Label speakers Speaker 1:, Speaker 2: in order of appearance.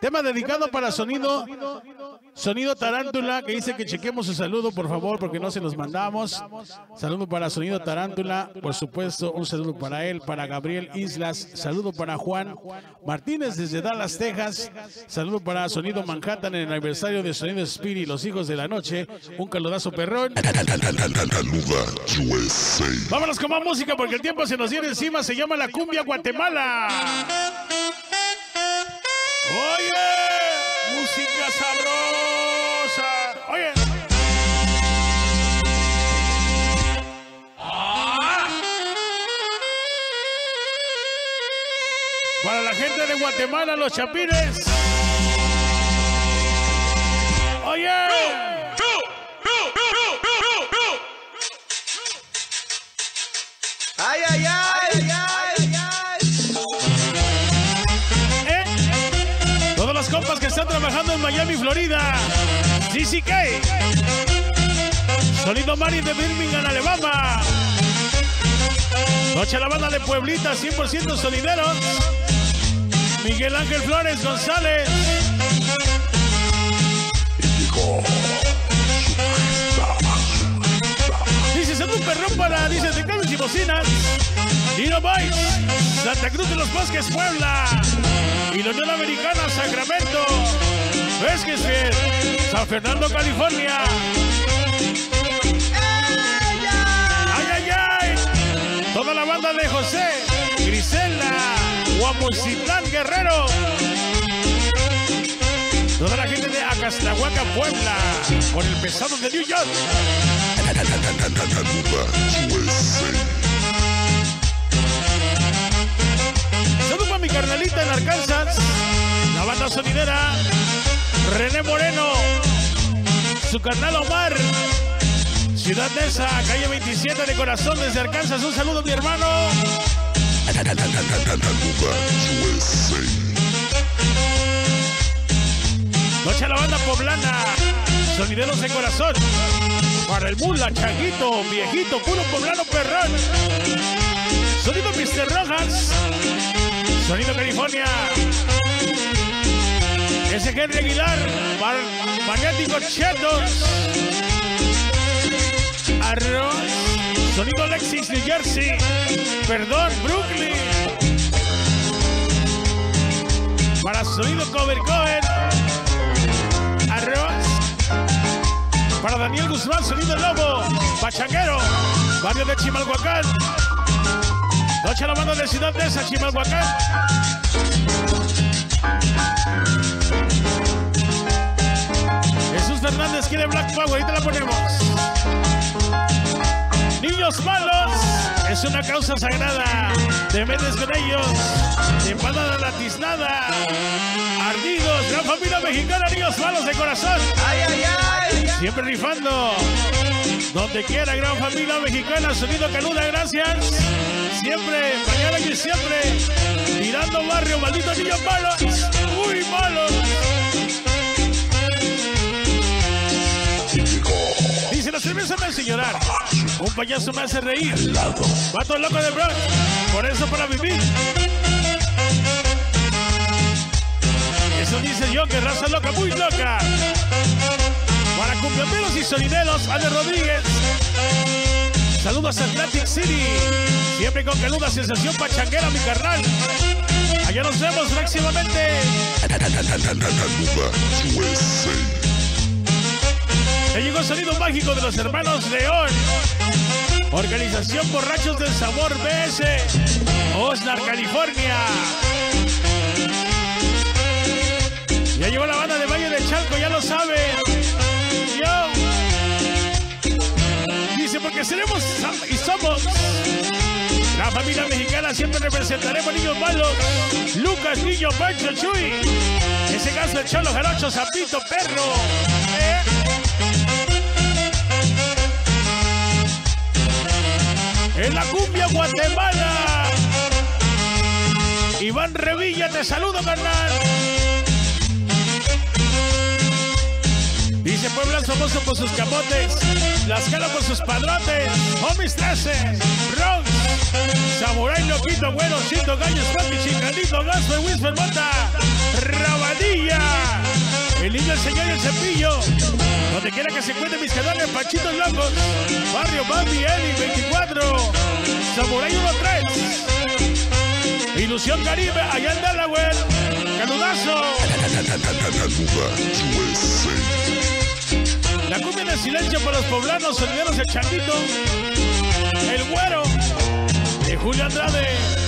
Speaker 1: Tema dedicado para sonido, sonido tarántula, que dice que chequemos su saludo, por favor, porque no se los mandamos. Saludo para sonido tarántula, por supuesto, un saludo para él, para Gabriel Islas, saludo para Juan Martínez desde Dallas, Texas, saludo para sonido Manhattan en el aniversario de Sonido Spirit, los hijos de la noche, un caludazo perrón. Vámonos con más música porque el tiempo se nos viene encima, se llama la cumbia Guatemala. Música sabrosa. Oye. Ah. Para la gente de Guatemala, los chapines. Oye. Trabajando en Miami, Florida. CCK. Sonido Mari de Birmingham, Alabama. Noche la banda de Pueblita, 100% sonideros. Miguel Ángel Flores González. Dice, salud perrón para, dice, de Bocinas. Dino Boys, Santa Cruz de los Bosques, Puebla. Y la Unión Americana, Sacramento. Vesquesfield, San Fernando, California. ¡Ay, ay, ay! Toda la banda de José, Grisela, Guamucitlán, Guerrero. Toda la gente de Acastahuaca, Puebla, con el pesado de New York. Carnalita en Arkansas, la banda sonidera, René Moreno, su carnal Omar, Ciudad Neza, calle 27 de Corazón desde Arkansas. Un saludo mi hermano. Noche a la banda poblana, sonideros de corazón. Para el mula, changuito, viejito, puro poblano perrón. California. Ese Henry Aguilar. Mar Magnético Chetos. Arroz. Sonido Lexis, New Jersey. Perdón, Brooklyn. Para Sonido Cover Cover. Arroz. Para Daniel Guzmán, Sonido Lobo. Pachanguero. Barrio de Chimalhuacán. Noche a la banda de Ciudad de esa Chimalhuacán. Jesús Fernández quiere Black Power, ahorita la ponemos. Niños malos es una causa sagrada. Te metes con ellos, te mandan la tiznada. Ardidos, gran familia mexicana, niños malos de corazón.
Speaker 2: ay, ay, ay.
Speaker 1: Siempre rifando. Donde quiera, gran familia mexicana, sonido canuda, gracias. Siempre, mañana y siempre. Tirando barrio, malditos niños malos. Muy malos. Dice, la cerveza me hace llorar. Un payaso me hace reír. Vato loco de Bronx. Por eso para vivir. Eso dice yo, que raza loca, muy loca. Para cumpleaños y sonideros, Ale Rodríguez. Saludos a Atlantic City. Siempre con caluda sensación pachanguera, mi carnal. Allá nos vemos próximamente. Ya llegó sonido mágico de los hermanos León. Organización Borrachos del Sabor BS. Osnar, California. Ya llegó la banda de Valle de Chalco, ya lo saben. Seremos y somos. La familia mexicana siempre representaremos niños malos. Lucas, niño, Pancho, Chuy. Ese caso el Cholo Jarocho, Zapito, Perro. ¿Eh? En la cumbia Guatemala. Iván Revilla, te saludo, carnal. Puebla famoso por sus camotes, Las Cala por sus padrotes, Homies 13, Ron, Samurai Loquito, Güero, Cito, Gallos, Papi, Chicanito, Gasto, Whisper, Mota, Rabadilla. del Señor y el Cepillo. Donde quiera que se encuentren mis canales, Pachitos Locos. Barrio Bambi, Eli 24. Samurai 13. Ilusión Caribe, allá en Delaware. Caludazo. La silencio para los poblanos, olvidanos el changuito. El güero. De Julio Andrade.